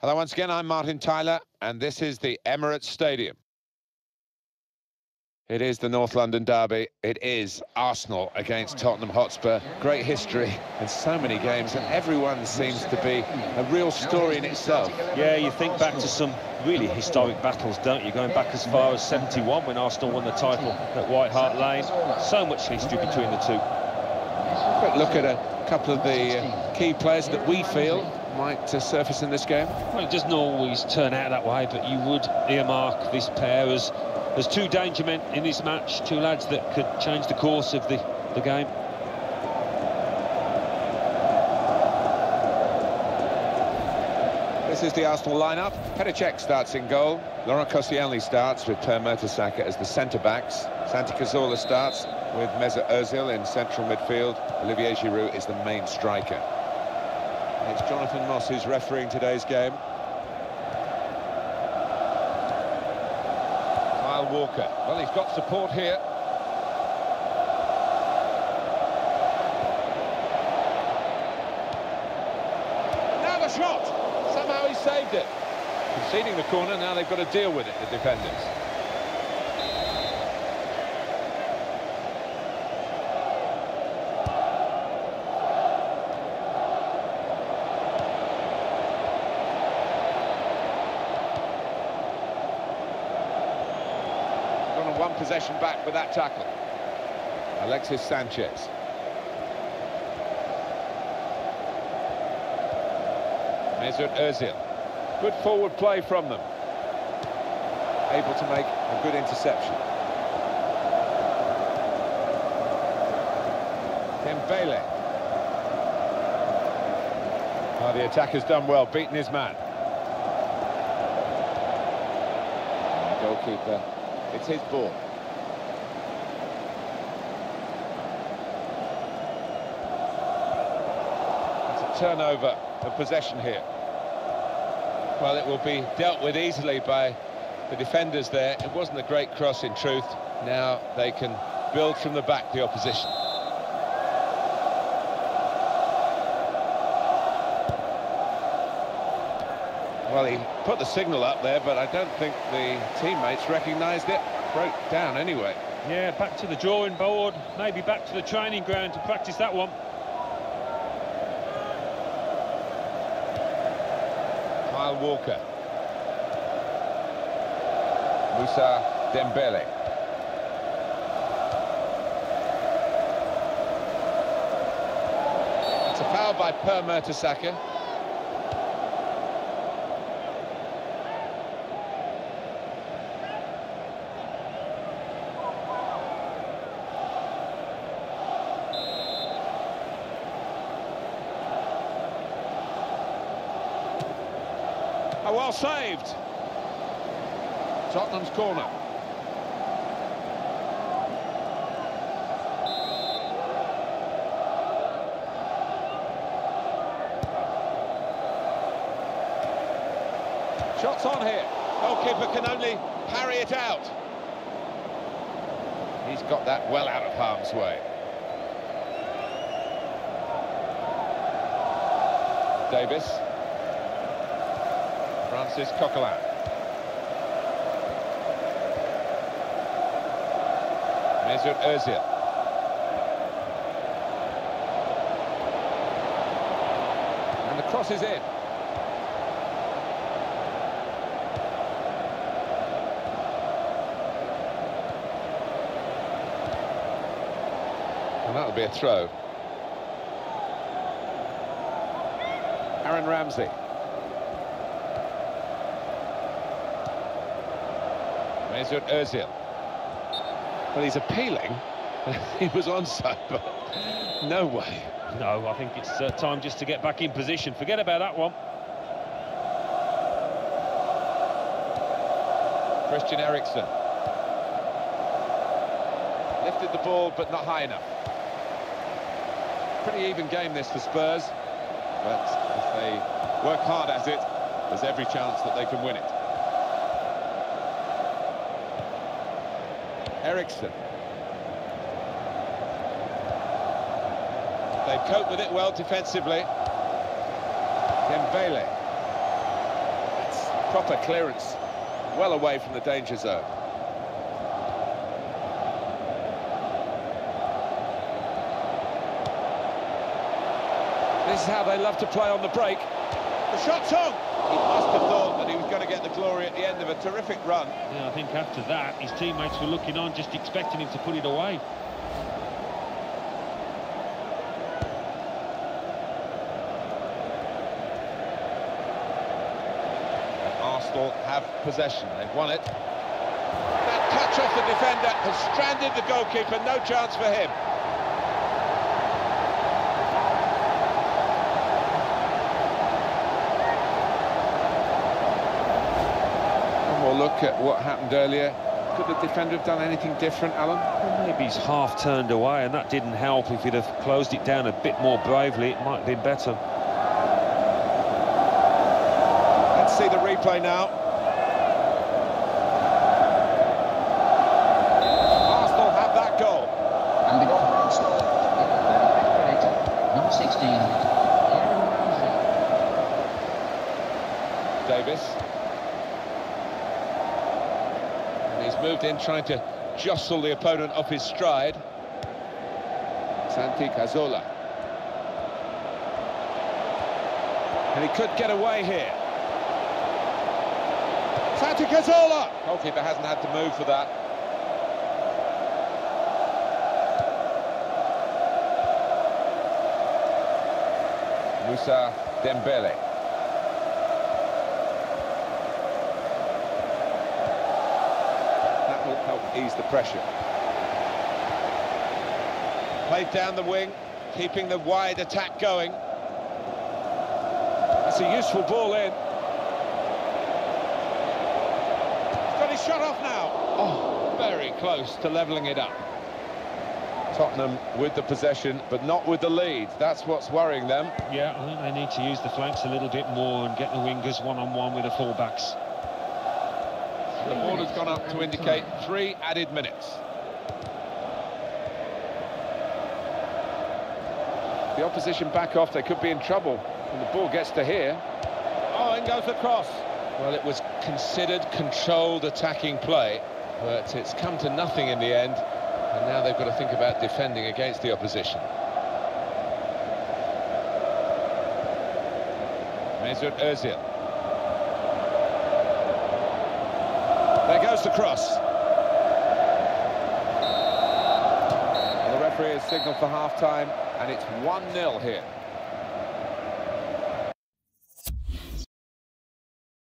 Hello once again, I'm Martin Tyler, and this is the Emirates Stadium. It is the North London derby. It is Arsenal against Tottenham Hotspur. Great history and so many games, and everyone seems to be a real story in itself. Yeah, you think back to some really historic battles, don't you? Going back as far as 71 when Arsenal won the title at White Hart Lane. So much history between the two. Quick look at a couple of the uh, key players that we feel might uh, surface in this game? Well, it doesn't always turn out that way, but you would earmark this pair as, as two danger men in this match, two lads that could change the course of the, the game. This is the Arsenal lineup. Petr Cech starts in goal. Laurent Koscielny starts with Per Mertesacker as the centre-backs. Santi Cazorla starts with Mesut Ozil in central midfield. Olivier Giroud is the main striker. It's Jonathan Moss who's refereeing today's game. Kyle Walker. Well, he's got support here. Now the shot! Somehow he saved it. Conceding the corner, now they've got to deal with it, the defenders. One possession back with that tackle. Alexis Sanchez. Mesut Ozil. Good forward play from them. Able to make a good interception. Dembele. Oh, the attacker's done well, beaten his man. Goalkeeper it's his ball. It's a turnover of possession here. Well, it will be dealt with easily by the defenders there. It wasn't a great cross in truth. Now they can build from the back the opposition. Well, he put the signal up there, but I don't think the teammates recognised it. Broke down anyway. Yeah, back to the drawing board, maybe back to the training ground to practice that one. Kyle Walker. Moussa Dembele. It's a foul by Per Mertesacker. Well saved. Tottenham's corner. Shots on here. Goalkeeper can only parry it out. He's got that well out of harm's way. Davies. Francis Coquelin. Mesut Ozil. And the cross is in. And that'll be a throw. Aaron Ramsey. Mesut Ozil. Well, he's appealing. he was onside, but no way. No, I think it's uh, time just to get back in position. Forget about that one. Christian Eriksen. Lifted the ball, but not high enough. Pretty even game this for Spurs, but if they work hard at it, there's every chance that they can win it. Eriksen. They've coped with it well defensively. Dembele. It's proper clearance, well away from the danger zone. This is how they love to play on the break. The shot's on! Going to get the glory at the end of a terrific run. Yeah, I think after that, his teammates were looking on, just expecting him to put it away. Arsenal have possession. They've won it. That touch off the defender has stranded the goalkeeper. No chance for him. One more look at what happened earlier. Could the defender have done anything different, Alan? Well, maybe he's half turned away, and that didn't help. If he'd have closed it down a bit more bravely, it might have been better. Let's see the replay now. Arsenal have that goal. And the goal number 16, Davies. And he's moved in trying to jostle the opponent off his stride. Santi Cazorla. And he could get away here. Santi Cazorla! Goalkeeper hasn't had to move for that. Moussa Dembele. That will help ease the pressure. Played down the wing, keeping the wide attack going. That's a useful ball in. He's got his shot off now. Oh, very close to levelling it up. Tottenham with the possession, but not with the lead. That's what's worrying them. Yeah, I think they need to use the flanks a little bit more and get the wingers one-on-one with the fullbacks. The ball has gone up to indicate three added minutes. The opposition back off, they could be in trouble when the ball gets to here. Oh, in goes the cross. Well, it was considered controlled attacking play, but it's come to nothing in the end, and now they've got to think about defending against the opposition. Mesut Ozil. There goes the cross. The referee has signalled for half-time, and it's 1-0 here.